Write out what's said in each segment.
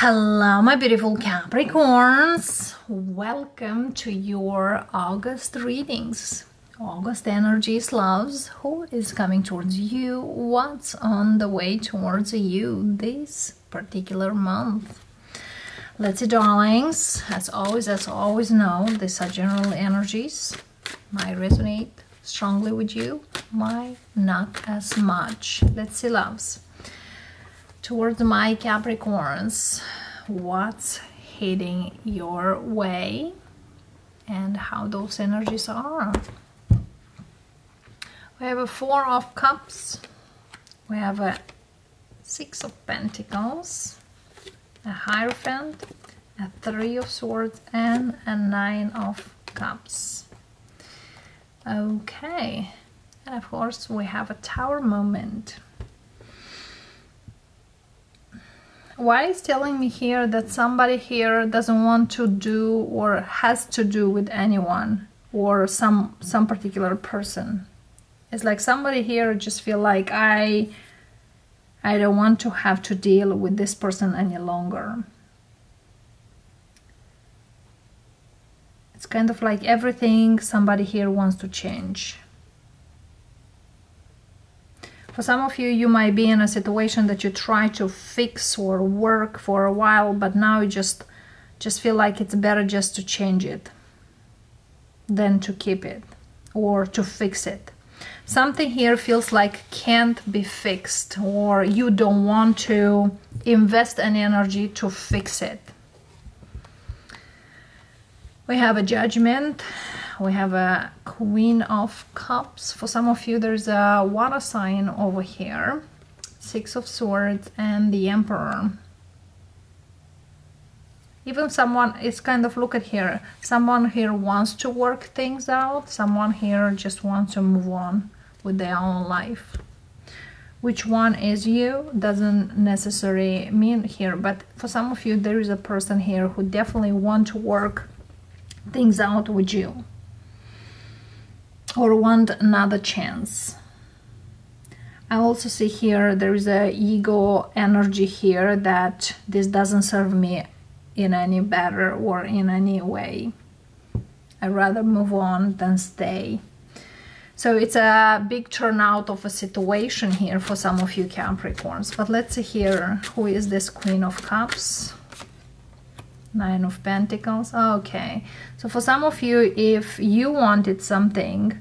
Hello, my beautiful Capricorns. Welcome to your August readings. August energies loves who is coming towards you, what's on the way towards you this particular month. Let's see, darlings. As always, as always, know these are general energies. Might resonate strongly with you, might not as much. Let's see, loves towards my Capricorns, what's hitting your way and how those energies are. We have a Four of Cups, we have a Six of Pentacles, a Hierophant, a Three of Swords, and a Nine of Cups. Okay, and of course we have a Tower moment. Why is telling me here that somebody here doesn't want to do or has to do with anyone or some some particular person? It's like somebody here just feel like i i don't want to have to deal with this person any longer. It's kind of like everything somebody here wants to change for some of you, you might be in a situation that you try to fix or work for a while, but now you just just feel like it's better just to change it than to keep it or to fix it. Something here feels like can't be fixed or you don't want to invest any energy to fix it. We have a judgment we have a queen of cups. For some of you there's a water sign over here. Six of swords and the emperor. Even someone is kind of look at here. Someone here wants to work things out. Someone here just wants to move on with their own life. Which one is you doesn't necessarily mean here but for some of you there is a person here who definitely want to work things out with you or want another chance. I also see here there is a ego energy here that this doesn't serve me in any better or in any way. I'd rather move on than stay. So it's a big turnout of a situation here for some of you Capricorns. But let's see here, who is this Queen of Cups? Nine of Pentacles. Okay. So for some of you, if you wanted something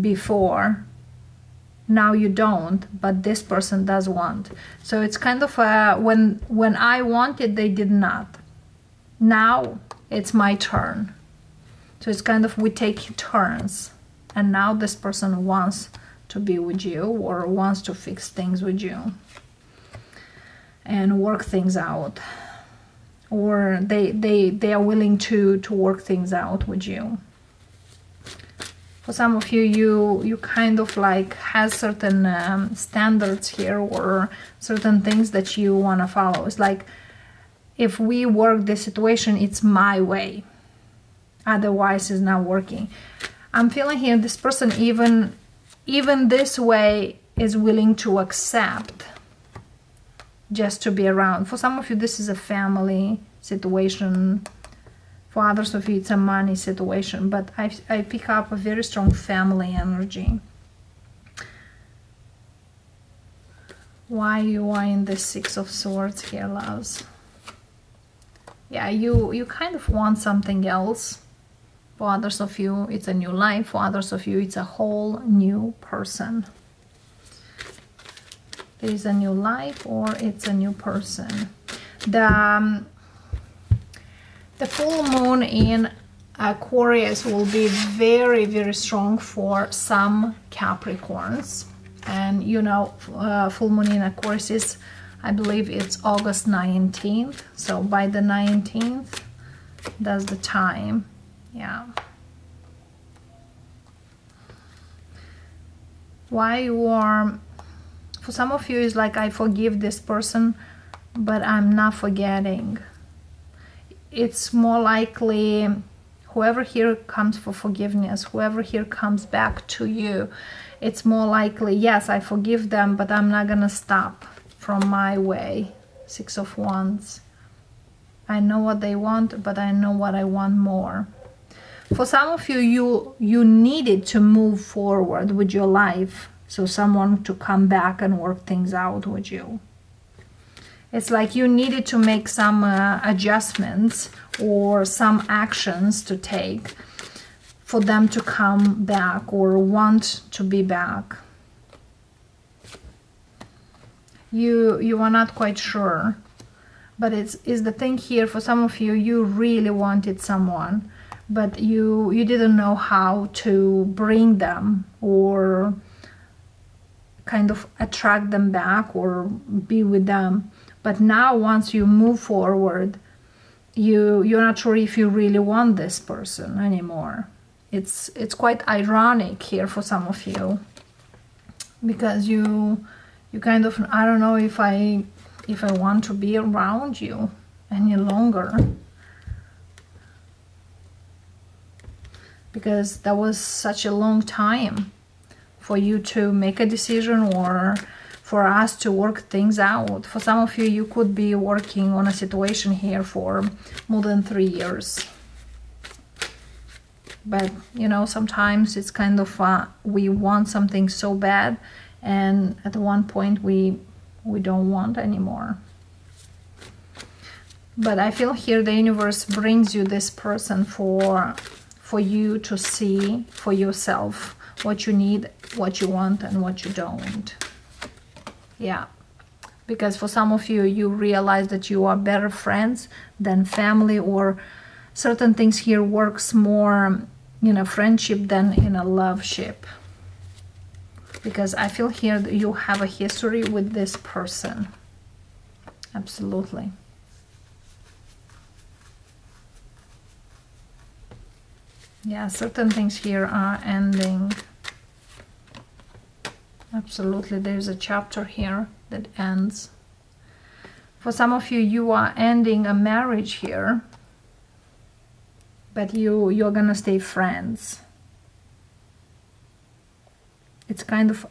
before. Now you don't but this person does want. So it's kind of a, when when i wanted they did not. Now it's my turn. So it's kind of we take turns. And now this person wants to be with you or wants to fix things with you and work things out. Or they they they are willing to to work things out with you for some of you you you kind of like has certain um, standards here or certain things that you want to follow. It's like if we work this situation it's my way. Otherwise it's not working. I'm feeling here this person even even this way is willing to accept just to be around. For some of you this is a family situation for others of you, it's a money situation, but I, I pick up a very strong family energy. Why you are in the Six of Swords here, loves? Yeah, you, you kind of want something else. For others of you, it's a new life. For others of you, it's a whole new person. There is a new life or it's a new person. The... Um, the full moon in Aquarius will be very, very strong for some Capricorns. And you know, uh, full moon in Aquarius is, I believe it's August 19th. So by the 19th, that's the time. Yeah. Why you are, for some of you, is like, I forgive this person, but I'm not forgetting it's more likely whoever here comes for forgiveness, whoever here comes back to you, it's more likely, yes, I forgive them, but I'm not going to stop from my way. Six of Wands. I know what they want, but I know what I want more. For some of you, you you needed to move forward with your life, so someone to come back and work things out with you. It's like you needed to make some uh, adjustments or some actions to take for them to come back or want to be back. You you are not quite sure, but it's is the thing here for some of you you really wanted someone, but you you didn't know how to bring them or kind of attract them back or be with them but now once you move forward you you're not sure if you really want this person anymore. It's it's quite ironic here for some of you. Because you you kind of I don't know if I if I want to be around you any longer. Because that was such a long time for you to make a decision or for us to work things out. For some of you, you could be working on a situation here for more than three years. But, you know, sometimes it's kind of, uh, we want something so bad and at one point we, we don't want anymore. But I feel here the universe brings you this person for, for you to see for yourself what you need, what you want, and what you don't yeah. Because for some of you you realize that you are better friends than family or certain things here works more in a friendship than in a love ship. Because I feel here that you have a history with this person. Absolutely. Yeah certain things here are ending Absolutely, there's a chapter here that ends. For some of you, you are ending a marriage here, but you, you're gonna stay friends. It's kind of,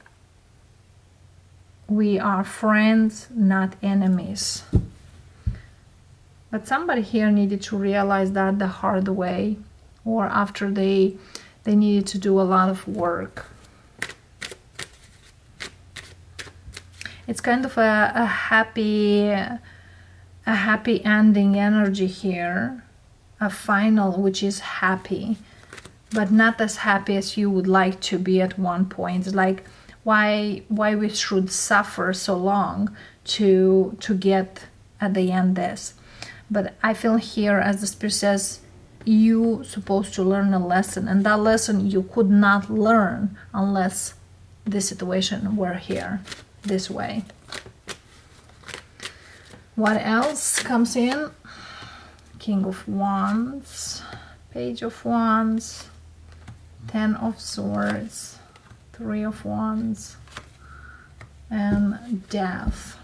we are friends, not enemies. But somebody here needed to realize that the hard way or after they, they needed to do a lot of work it's kind of a, a happy a happy ending energy here a final which is happy but not as happy as you would like to be at one point. Like why why we should suffer so long to to get at the end this? But i feel here as the spirit says you supposed to learn a lesson and that lesson you could not learn unless this situation were here this way. What else comes in? King of Wands, Page of Wands, Ten of Swords, Three of Wands, and Death.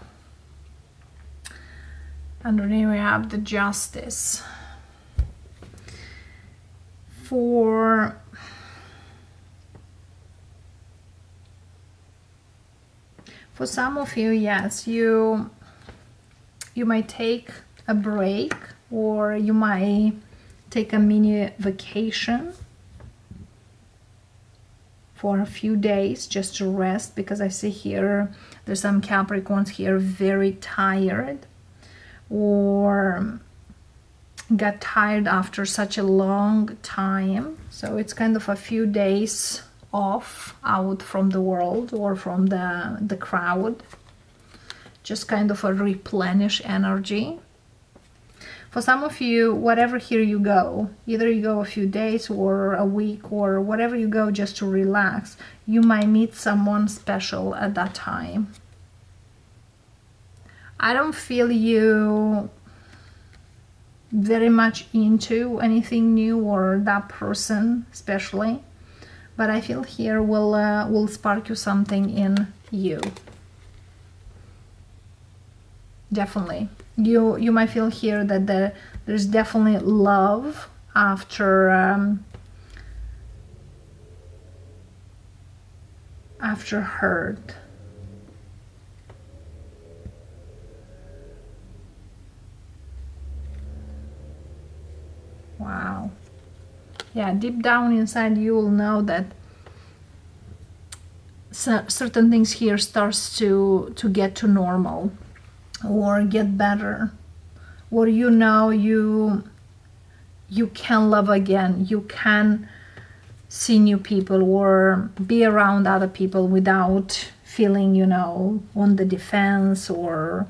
Underneath we have the Justice. For for some of you yes you you might take a break or you might take a mini vacation for a few days just to rest because I see here there's some Capricorns here very tired or got tired after such a long time. So it's kind of a few days off out from the world or from the, the crowd. Just kind of a replenish energy. For some of you, whatever here you go, either you go a few days or a week or whatever you go just to relax, you might meet someone special at that time. I don't feel you very much into anything new or that person especially but I feel here will uh, will spark you something in you. Definitely. You you might feel here that the, there's definitely love after um, after hurt. Wow yeah deep down inside you will know that certain things here starts to to get to normal or get better. Or you know you you can love again. You can see new people or be around other people without feeling you know on the defense or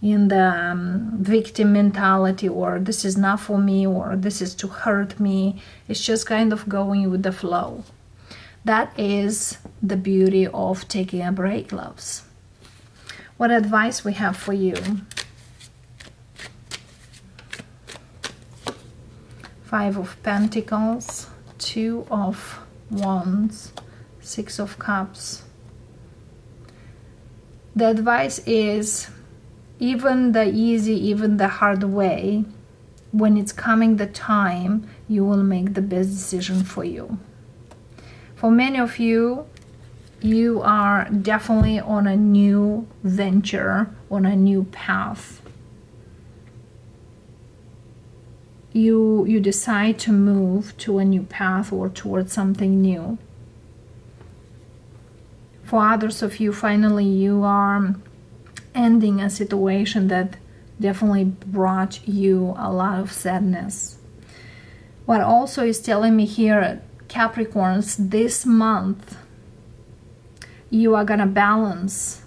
in the um, victim mentality or this is not for me or this is to hurt me. It's just kind of going with the flow. That is the beauty of taking a break loves. What advice we have for you? Five of pentacles two of wands six of cups. The advice is even the easy even the hard way when it's coming the time you will make the best decision for you. For many of you you are definitely on a new venture on a new path. You you decide to move to a new path or towards something new. For others of you finally you are ending a situation that definitely brought you a lot of sadness what also is telling me here capricorns this month you are gonna balance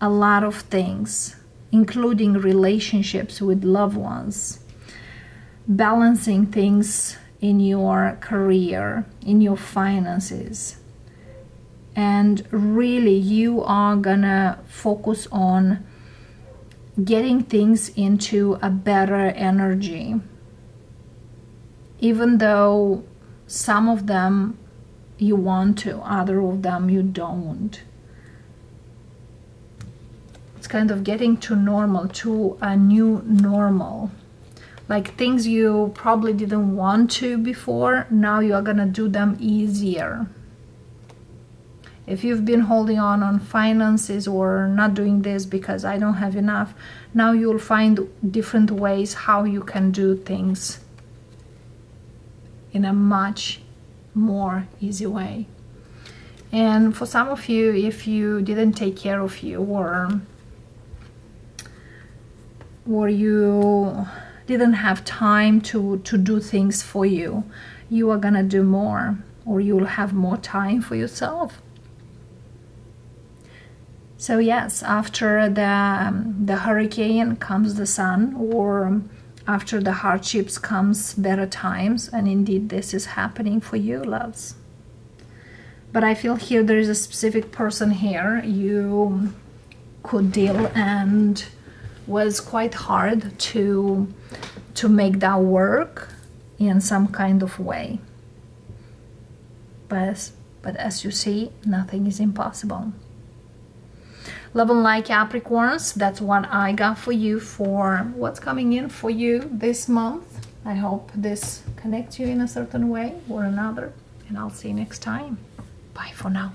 a lot of things including relationships with loved ones balancing things in your career, in your finances. And really, you are gonna focus on getting things into a better energy. Even though some of them you want to, other of them you don't. It's kind of getting to normal, to a new normal like things you probably didn't want to before now you are gonna do them easier if you've been holding on on finances or not doing this because I don't have enough now you'll find different ways how you can do things in a much more easy way and for some of you if you didn't take care of you or or you didn't have time to, to do things for you, you are gonna do more or you'll have more time for yourself. So yes, after the, um, the hurricane comes the sun or after the hardships comes better times and indeed this is happening for you loves. But I feel here there is a specific person here. You could deal and was quite hard to to make that work in some kind of way. But but as you see nothing is impossible love and light capricorns that's what i got for you for what's coming in for you this month. I hope this connects you in a certain way or another and i'll see you next time. Bye for now